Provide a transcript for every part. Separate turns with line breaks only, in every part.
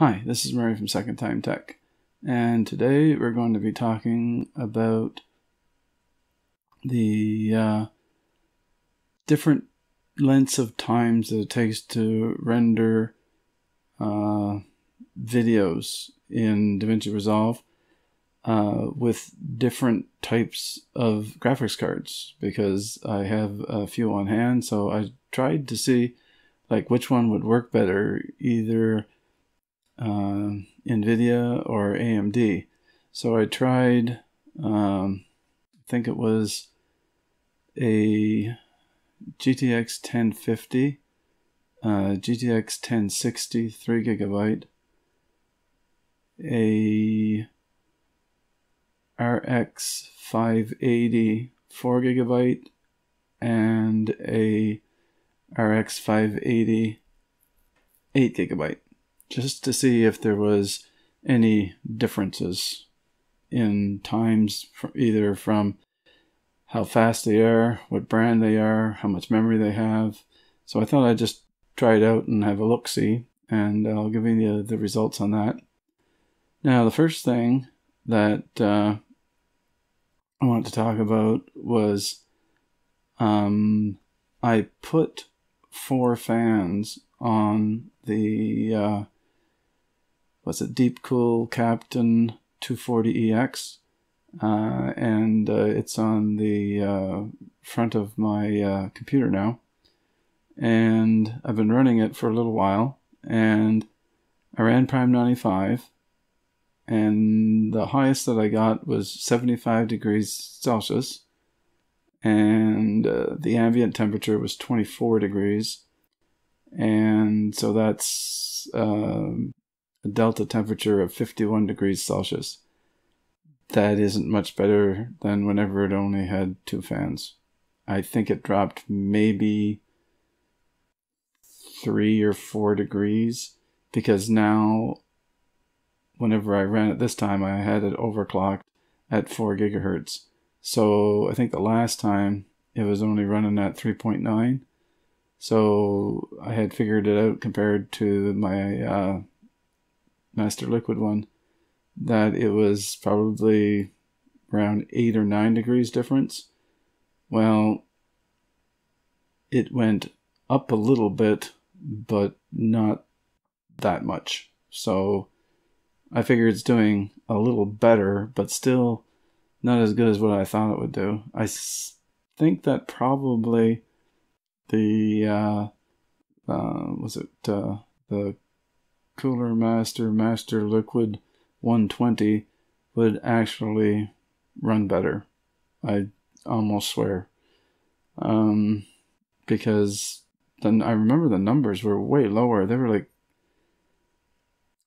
Hi, this is Murray from Second Time Tech, and today we're going to be talking about the uh, different lengths of times that it takes to render uh, videos in DaVinci Resolve uh, with different types of graphics cards because I have a few on hand. So I tried to see like which one would work better, either uh, NVIDIA or AMD. So I tried, um, I think it was a GTX 1050, uh, GTX 1060 3 gigabyte, a RX 580 4 gigabyte, and a RX 580 8 gigabyte just to see if there was any differences in times either from how fast they are, what brand they are, how much memory they have. So I thought I'd just try it out and have a look see, and I'll give you the, the results on that. Now, the first thing that uh, I want to talk about was um, I put four fans on the uh, what's it, Deepcool Captain 240EX. Uh, and uh, it's on the uh, front of my uh, computer now. And I've been running it for a little while. And I ran Prime 95. And the highest that I got was 75 degrees Celsius. And uh, the ambient temperature was 24 degrees. And so that's um, a delta temperature of 51 degrees Celsius. That isn't much better than whenever it only had two fans. I think it dropped maybe three or four degrees because now, whenever I ran it this time, I had it overclocked at 4 gigahertz. So I think the last time it was only running at 3.9. So I had figured it out compared to my uh, Master Liquid one that it was probably around 8 or 9 degrees difference. Well, it went up a little bit, but not that much. So I figure it's doing a little better, but still not as good as what I thought it would do. I think that probably the uh, uh, was it uh, the Cooler Master Master Liquid 120 would actually run better. I almost swear. Um, because then I remember the numbers were way lower. They were like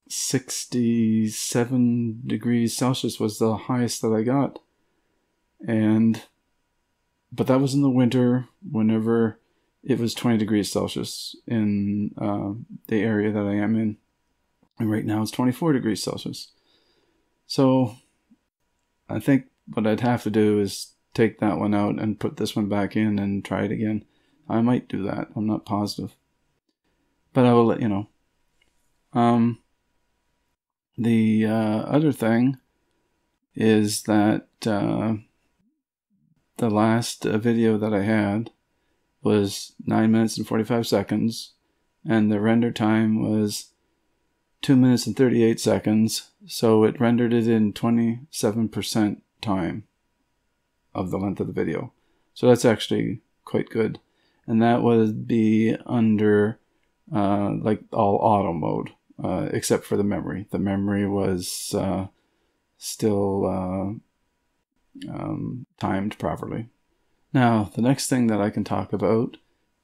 67 degrees Celsius was the highest that I got. And but that was in the winter whenever it was 20 degrees Celsius in uh, the area that I am in. And right now it's 24 degrees Celsius. So I think what I'd have to do is take that one out and put this one back in and try it again. I might do that. I'm not positive. But I will let you know. Um, the uh, other thing is that uh, the last uh, video that I had was 9 minutes and 45 seconds, and the render time was 2 minutes and 38 seconds, so it rendered it in 27% time of the length of the video. So that's actually quite good. And that would be under uh, like all auto mode, uh, except for the memory. The memory was uh, still uh, um, timed properly. Now, the next thing that I can talk about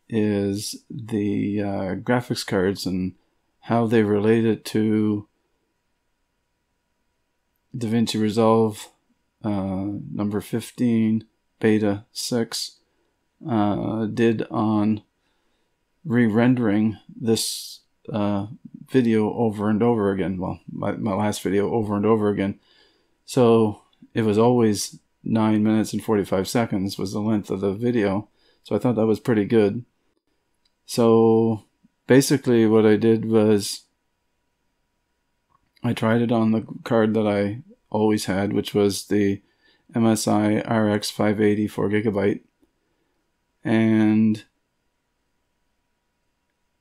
is the uh, graphics cards and how they relate it to DaVinci Resolve uh, number 15 beta 6 uh, did on re-rendering this uh, video over and over again. Well my, my last video over and over again. So it was always 9 minutes and 45 seconds was the length of the video. So I thought that was pretty good. So basically what I did was I tried it on the card that I always had, which was the MSI RX 580 4 gigabyte, and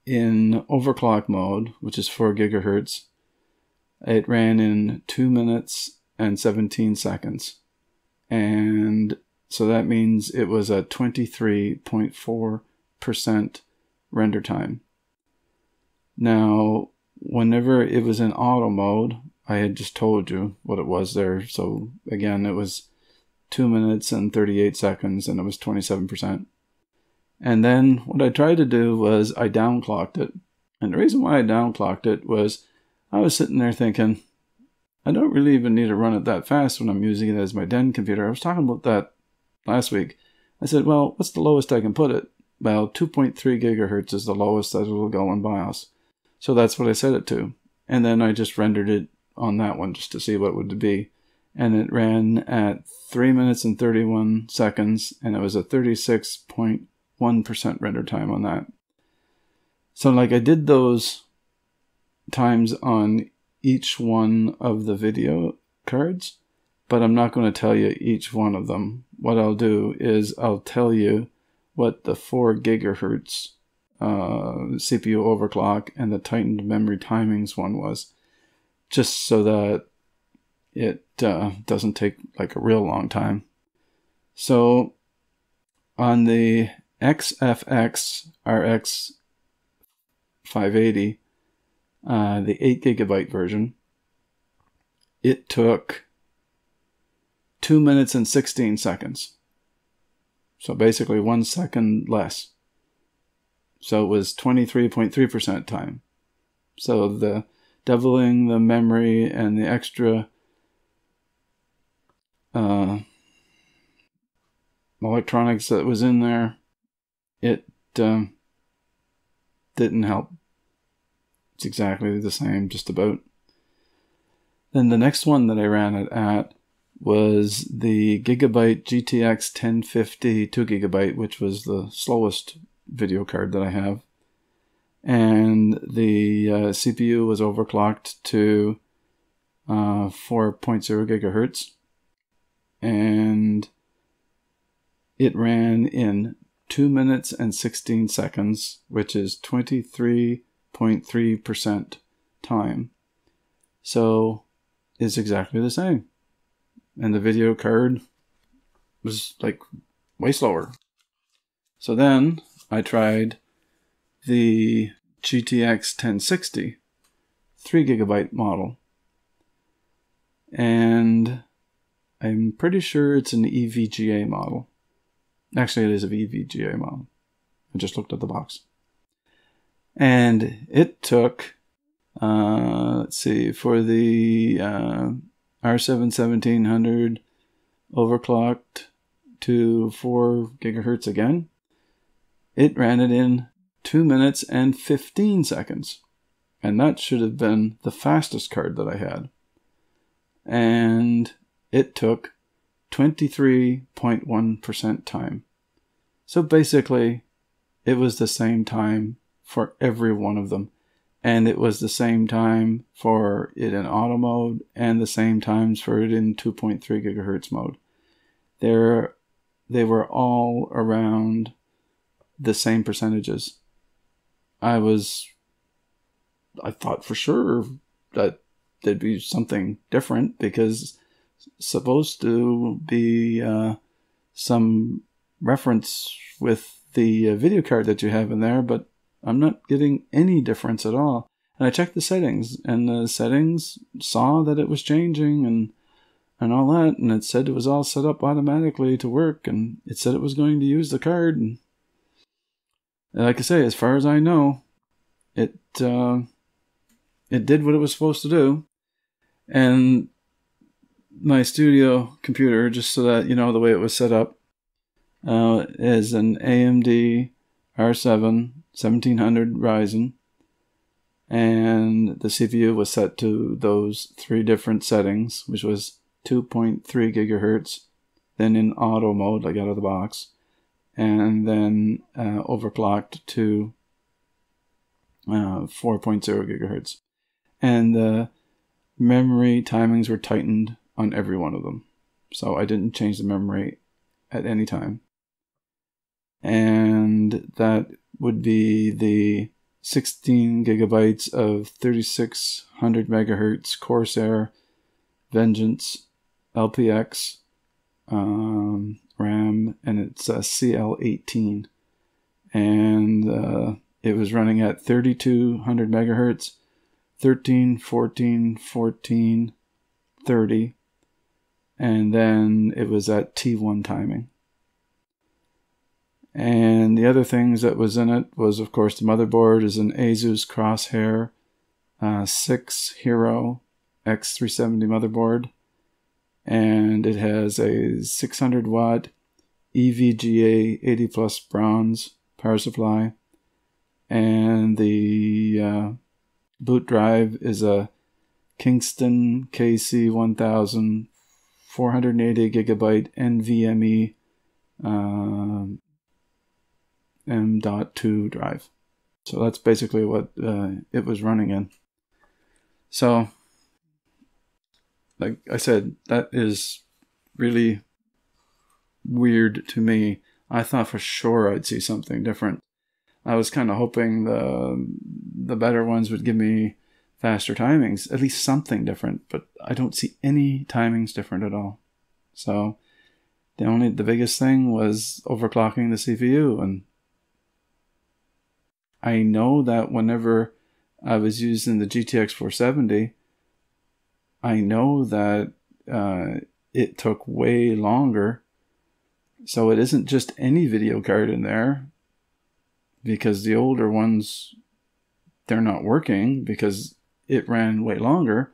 in overclock mode, which is 4 gigahertz, it ran in 2 minutes and 17 seconds. And so that means it was a 23.4% render time. Now, whenever it was in auto mode, I had just told you what it was there. So again, it was 2 minutes and 38 seconds and it was 27%. And then what I tried to do was I downclocked it. And the reason why I downclocked it was I was sitting there thinking, I don't really even need to run it that fast when I'm using it as my den computer. I was talking about that last week. I said, well, what's the lowest I can put it? Well, 2.3 gigahertz is the lowest that it'll go in BIOS. So that's what I set it to. And then I just rendered it on that one just to see what would be. And it ran at 3 minutes and 31 seconds, and it was a 36.1% render time on that. So, like, I did those times on each one of the video cards, but I'm not going to tell you each one of them. What I'll do is I'll tell you what the 4 gigahertz uh, CPU overclock and the tightened memory timings one was, just so that it uh, doesn't take like a real long time. So on the XFX RX 580, uh, the 8 gigabyte version, it took 2 minutes and 16 seconds. So basically one second less. So it was 23.3% time. So the doubling the memory and the extra uh, electronics that was in there it um, didn't help. It's exactly the same, just about. Then the next one that I ran it at was the Gigabyte GTX 1050 2 gigabyte, which was the slowest video card that I have. And the uh, CPU was overclocked to uh, 4.0 gigahertz. And it ran in 2 minutes and 16 seconds, which is 23.3% time. So is exactly the same. And the video card was like way slower. So then I tried the GTX 1060 3 gigabyte model. And I'm pretty sure it's an EVGA model. Actually, it is a EVGA model. I just looked at the box. And it took, uh, let's see, for the uh, R7 1700 overclocked to 4 gigahertz again, it ran it in 2 minutes and 15 seconds. And that should have been the fastest card that I had. And it took 23.1% time. So basically, it was the same time for every one of them. And it was the same time for it in auto mode and the same times for it in 2.3 gigahertz mode. They're, they were all around the same percentages. I was, I thought for sure that there'd be something different because supposed to be uh, some reference with the uh, video card that you have in there, but I'm not getting any difference at all. And I checked the settings, and the settings saw that it was changing and and all that, and it said it was all set up automatically to work, and it said it was going to use the card. And like I say, as far as I know, it uh, it did what it was supposed to do, and my studio computer, just so that you know the way it was set up, uh, is an AMD R7 1700 Ryzen, and the CPU was set to those three different settings, which was 2.3 gigahertz, then in auto mode, like out of the box, and then uh, overclocked to uh, 4.0 gigahertz. And the memory timings were tightened on every one of them. So I didn't change the memory at any time. And that would be the 16 gigabytes of 3600 megahertz Corsair Vengeance LPX um, RAM, and it's a CL18. And uh, it was running at 3200 megahertz, 13, 14, 14, 30, and then it was at T1 timing. And the other things that was in it was, of course, the motherboard is an Asus Crosshair uh, 6 Hero X370 motherboard. And it has a 600 watt EVGA 80 plus bronze power supply. And the uh, boot drive is a Kingston KC1000 480 gigabyte NVMe uh, M.2 drive. So that's basically what uh, it was running in. So, like I said, that is really weird to me. I thought for sure I'd see something different. I was kind of hoping the the better ones would give me faster timings, at least something different, but I don't see any timings different at all. So the only the biggest thing was overclocking the CPU and I know that whenever I was using the GTX 470, I know that uh, it took way longer. So it isn't just any video card in there because the older ones, they're not working because it ran way longer.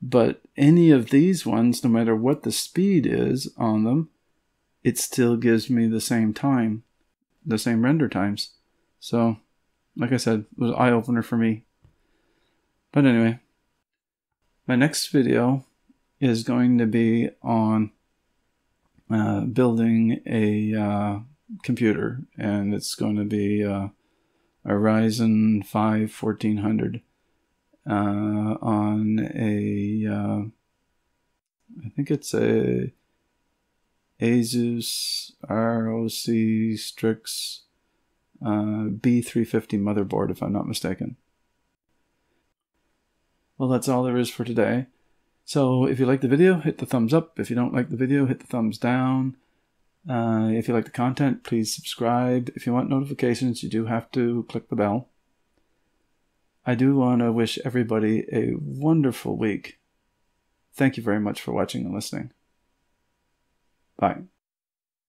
But any of these ones, no matter what the speed is on them, it still gives me the same time, the same render times. So like I said, it was eye opener for me. But anyway, my next video is going to be on uh, building a uh, computer, and it's going to be uh, a Ryzen 5 1400 uh, on a, uh, I think it's a Asus ROG Strix uh, B350 motherboard, if I'm not mistaken. Well, that's all there is for today. So if you like the video, hit the thumbs up. If you don't like the video, hit the thumbs down. Uh, if you like the content, please subscribe. If you want notifications, you do have to click the bell. I do want to wish everybody a wonderful week. Thank you very much for watching and listening. Bye.